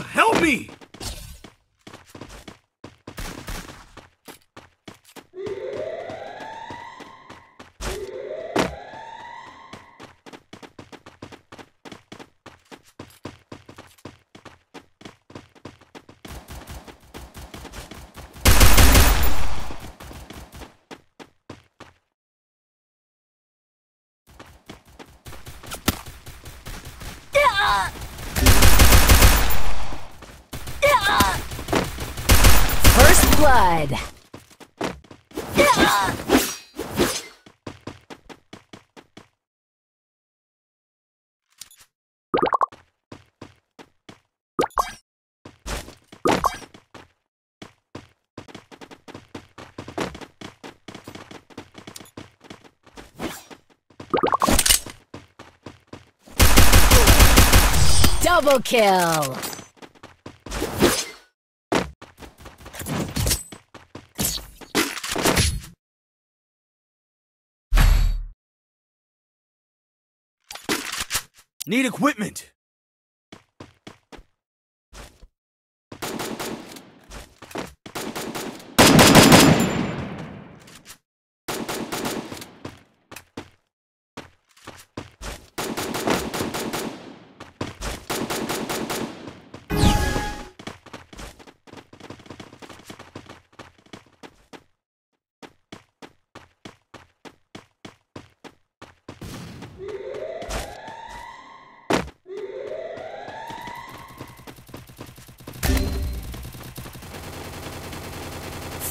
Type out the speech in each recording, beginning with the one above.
help me! Blood. Double kill. Need equipment!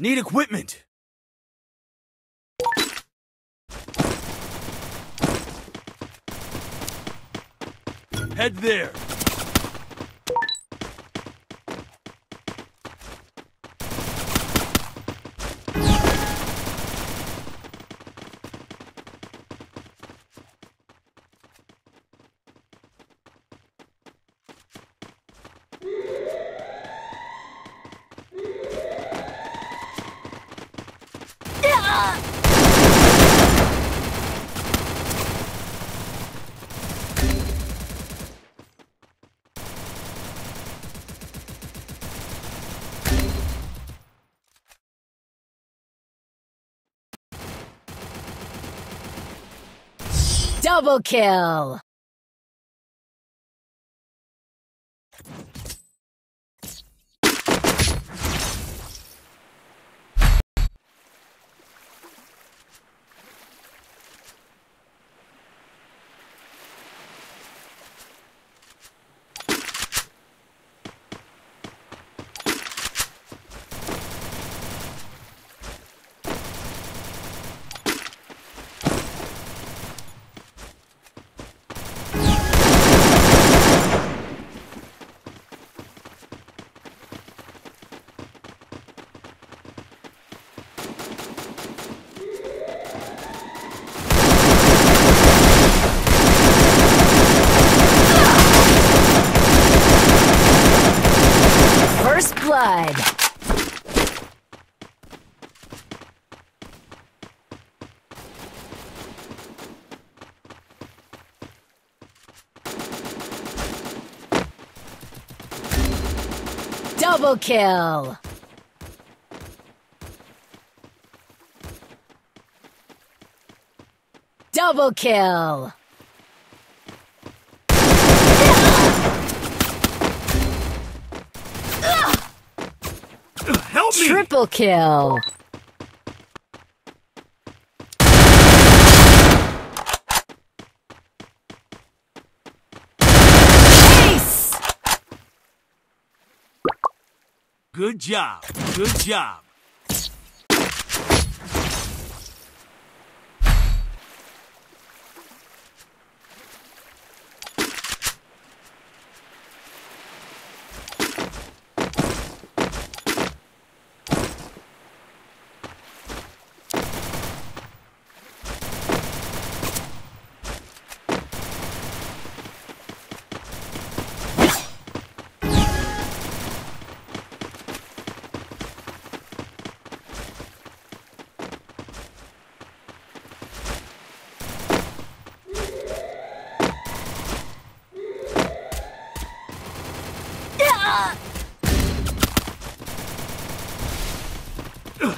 Need equipment! Head there! Double kill. First blood. Double kill. Double kill. Help me! Triple kill. Good job. Good job.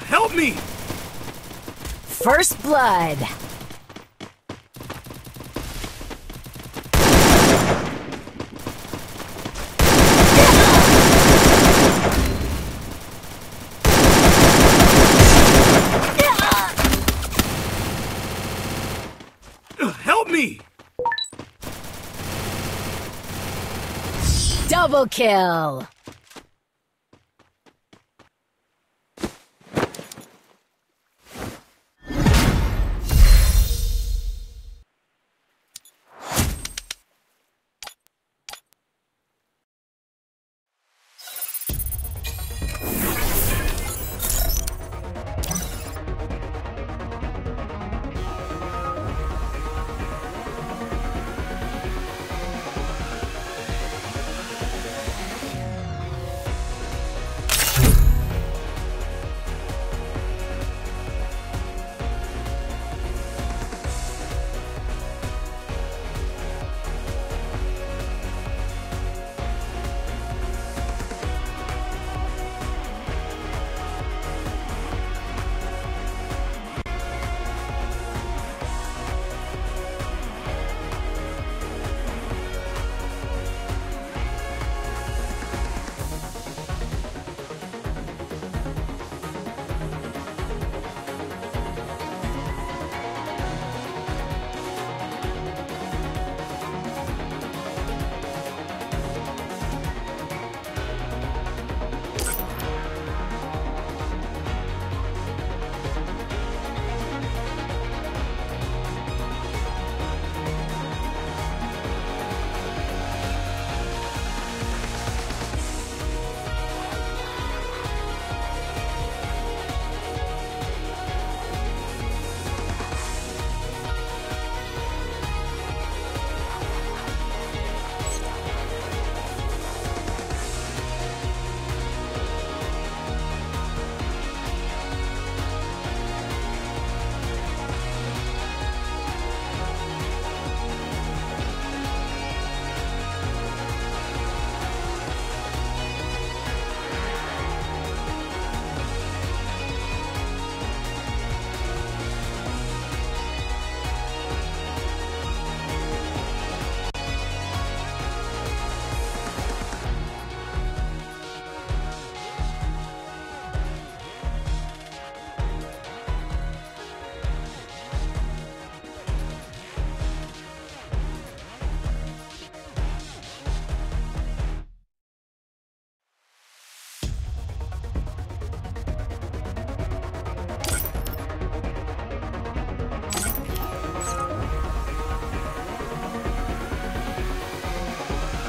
Help me! First blood. Ugh, Help me! Double kill.